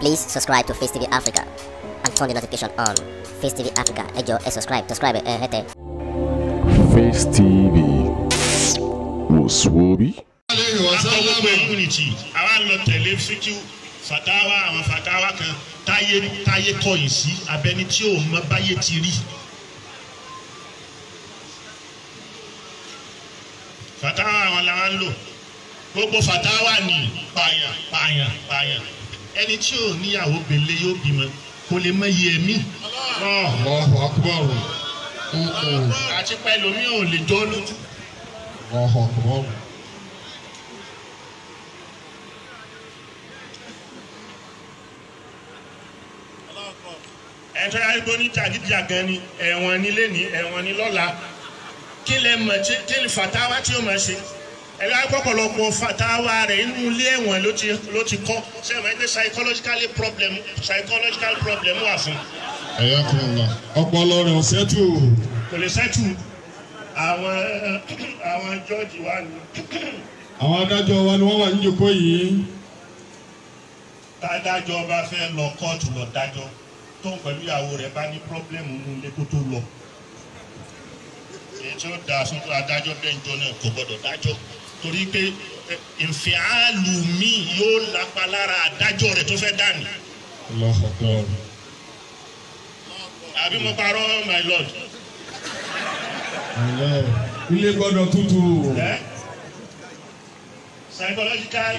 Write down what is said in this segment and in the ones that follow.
Please subscribe to Face TV Africa and turn the notification on. Face TV Africa, ẹ jọ̀ọ́ ẹ subscribe, subscribe ẹ hẹ́tẹ̀. Face TV aleyhi wa akọwé sallam unity àwa lọ tẹ̀lé fíkú fatawa àwọn fatawa kan táyé táyé kọ̀yìn sí abẹni tí ò mọ báyé ti rí. fatawa àwọn làwọn ń lò gbogbo fatawa ni pààyàn pààyàn pààyàn ẹni tí ò níyàwó gbélé yóò bímọ. Kò lè mọ iye allahu akbar. Mm-mm. àti pẹ̀lú mi ò lè jọ́ lójú. allahu akbar. Ẹ̀tọ́ arígbó ní jàgídíjàgan ni ẹ̀wọ̀n nílé ní ẹ̀wọ̀n ní lọ́la. Kí lẹ mọ̀ tí ni fatawa tí ó máa ṣe ẹ̀rọ akọ́pọ̀lọpọ̀ fatawa rẹ̀ inú ilé ẹ̀wọ̀n ló ti kọ́. Sẹ́wọ̀n ẹgbẹ́ psychological problem psychological problem wà fún? Ẹ̀yà kùnà ọpọlọ rẹ̀ ò sẹ́tù kò lè sẹ́tù àwọn àwọn jọ́ọ̀jì wa ni. Àwọn adájọ́ wa ni wọ́n wà níjòkó yìí. Tádájọ́ bá fẹ́ lọ kóòtù lọ dájọ́ tó ń pẹ̀lú ìyàwó rẹ̀ bá ní pọ́blẹ́mù nínú ilé kó tó lọ. èyí tí ó da fún adájọ́ bẹ́ńjọ náà kò gbọ́dọ̀ dájọ́ torí pé ìfìhálù mi yóò lápá lára adájọ́ rẹ̀ tó fẹ́ dání. àbí mo parọ́ my lord. ilé gbọ́dọ̀ tutù Eh? psychological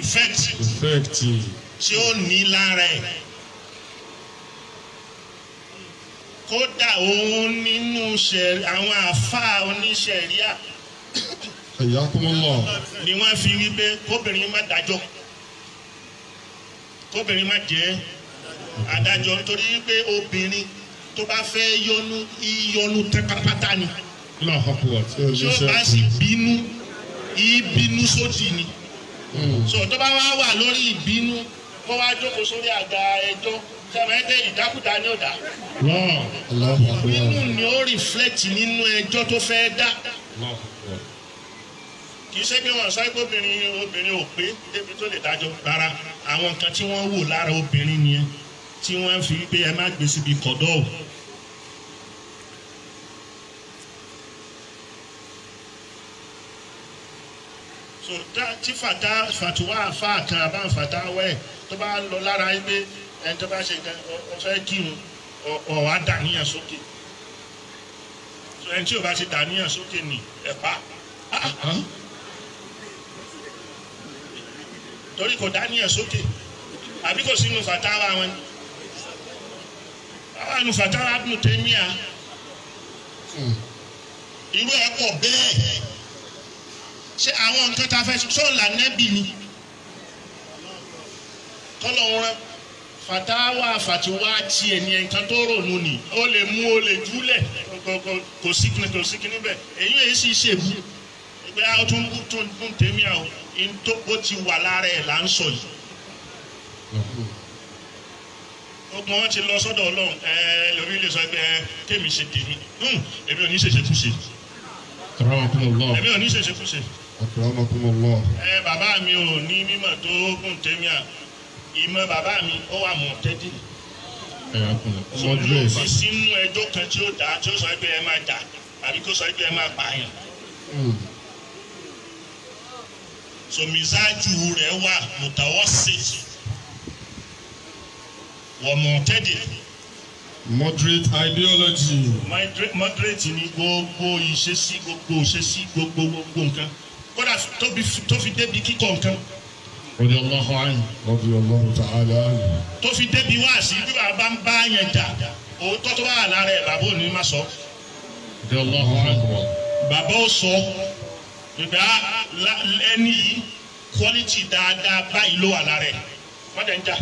effect effect tí ó ní lára ẹ̀ kódà òun nínú àwọn àáfàá oníṣẹ̀ríà ẹ̀yà kùnà ni wọ́n fi wí pé kóbìnrin má dájọ́. Kóbìnrin má jẹ́ adájọ́ nítorí pé obìnrin tó bá fẹ́ yọnu ìyọnu tẹ́ pátápátá ni. Tí ó bá sì bínú ìbínú sódì ni. So tó bá wá wà lórí ìbínú kó wá jókòó sórí àga ẹjọ́. Sẹ́wọ̀n ìdákùdá ní ọ̀dà náà allahu akbar ìbínú ni ó reflect nínú ẹjọ́ tó fẹ́ dá kì í ṣe pé wọn sọ pé obìnrin obìnrin ò pé débi tó lè dájọ́. Rárá àwọn nǹkan tí wọ́n wò lára obìnrin nìyẹn tí wọ́n fi pé ẹ má gbé síbi kọ̀dọ̀ o. so tá tí fata fatuwa afa kan àbá fata wẹ̀ tó bá lọ lára yín pé ẹni tó bá ṣe nǹkan ọ fẹ́ kírun ọ wá dàníyàn sókè. So ẹni tí o bá ti dàníyàn sókè ní ẹ̀ pa torí kò dání ẹ̀ sókè. Àbí kò sínú fatawa wọn? Àwọn àánú fatawa Ibn Taymiyyah irú ẹ̀ pọ̀ bẹ́ẹ̀. Ṣé àwọn nǹkan tá a fẹ́ sọ́ọ̀là nẹ́bì ni? Tọ́lọ́run rán. Fatawa fatiwa tiẹ̀ ní nǹkan tó rònú ni. Ó lè mú ó lè júlẹ̀. Kò- sí kíni bẹ́ẹ̀. Èyí èyí sì ṣèbú àwọn tó ń bú tó ń in tó bó ti wà lára ẹ̀ là ń sọ yìí. Ogun wọn ti lọ sọ́dọ̀ Ọlọ́run. Ẹ lórí ilé sọ pé ẹ kémi ṣe tèmi. Hmm, èmi ò ní ṣèṣekúṣe akramakumullah. Èmi ò ní ṣèṣekúṣe akramakumullah. Ẹ bàbá mi ò ní mímọ̀ tó gùn Taymiyyah ìmọ̀ bàbá mi ó wà mọ̀ ló moderate fi sínú ẹjọ́ kan tí ó dá tí ó sọ pé ẹ máa jà àbí kó sọ pé ẹ máa pààyàn Mm. sọmisájú rẹ̀ wà mutawassit mọ̀ tẹ́dí. moderate ideology. Moderate- ni gbogbo ìṣesí gbogbo ìṣesí gbogbo gbogbo nǹkan. Kódà tó fi débi kíkọ nǹkan. Radiyallahu anhu. Radiyallahu ta'ala anhu. Tó fi débi wáàsí bí wàá bá ń bá yẹn jà. Òótọ́ tó wà lára ẹ̀ bàbá òní má sọ. Radiyallahu anhu. Bàbá ó sọ. Ìgbà ẹni yìí quality dáadáa báyìí ló wà lára ẹ̀ wọ́n dẹ̀ ń jà.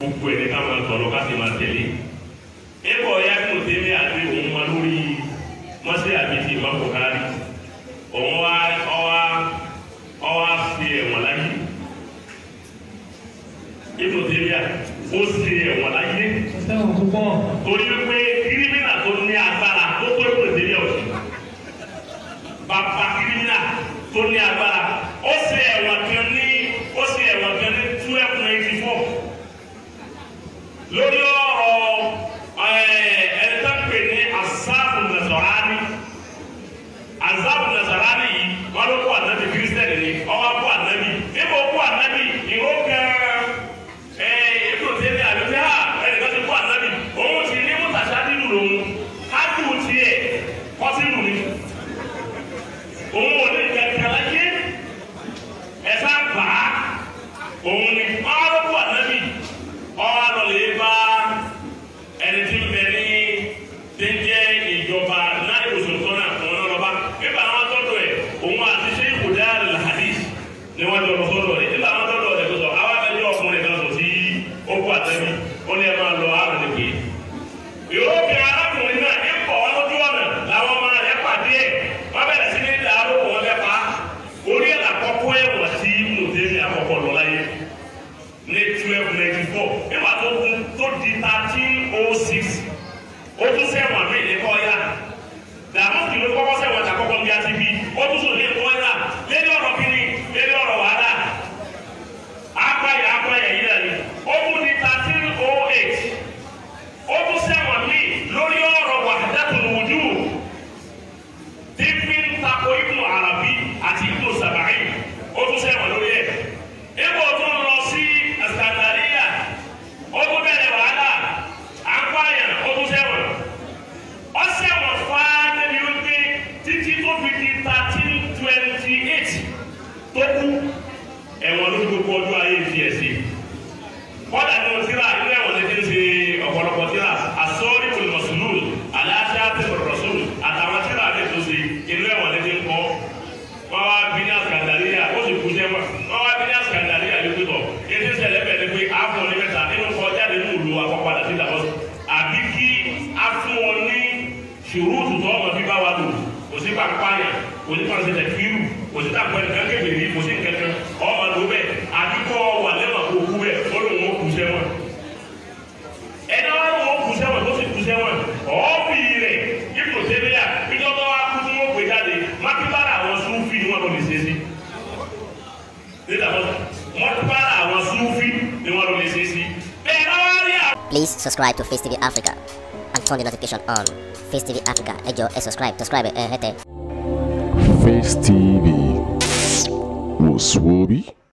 gbogbo ẹni ká máa sọ̀rọ̀ ká sì máa tẹ̀lé. Ẹ̀kọ́ ya kí mo ṣe ní àti òun máa lórí mọ́sí àbísí ìmọ̀kòkárì. Òun wá ọwá ọwá ṣe ẹ̀wọ̀n láyé. Ibùdó Tẹ́lẹ̀ ó ṣe ẹ̀wọ̀n láyé. Torí wípé kọ́dà ní òsínà nínú ẹ̀wọ̀n létí ń ṣe ọ̀pọ̀lọpọ̀ síra. Àsọ́rí olùmọ̀sùlù aláṣẹ àtẹ̀kọ̀rọ̀sùlù àtàwọn síra ní ètò ṣe inú ẹ̀wọ̀n létí ń kọ́. Wọ́n wá bí ní àsìkàndàríyà ó sì kú jẹ́ wọ́n wá bí ní àsìkàndàríyà yóò tó tọ̀ etí ń ṣẹlẹ̀ bẹ̀rẹ̀ pé àfọ̀ ní mẹ́ta nínú kọ́ jáde ní òlu àpapàdà sí ìdàbọ̀ àbí kí a fún wọn ní ṣùrùtù tó ọmọ bíbá wa lò? Kò sí pàpáyà kò sí pàṣẹ tẹ̀kírù kò sí tàpẹ́ nǹkan kébèrè kò sí Please subscribe to Face TV Africa and turn the notification on. Face TV Africa, and jọ̀ọ́ subscribe, subscribe ẹ hẹ́tẹ̀. Face TV, wò sùn.